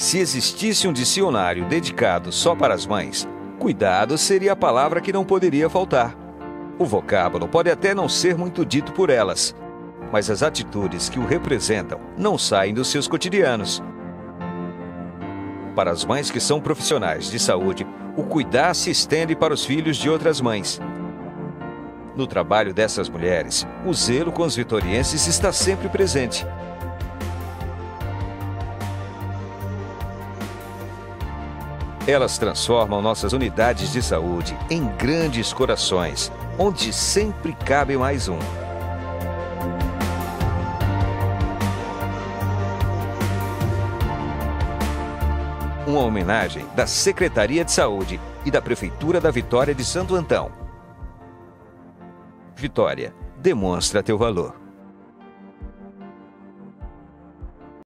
Se existisse um dicionário dedicado só para as mães, cuidado seria a palavra que não poderia faltar. O vocábulo pode até não ser muito dito por elas, mas as atitudes que o representam não saem dos seus cotidianos. Para as mães que são profissionais de saúde, o cuidar se estende para os filhos de outras mães. No trabalho dessas mulheres, o zelo com os vitorienses está sempre presente. Elas transformam nossas unidades de saúde em grandes corações, onde sempre cabe mais um. Uma homenagem da Secretaria de Saúde e da Prefeitura da Vitória de Santo Antão. Vitória, demonstra teu valor.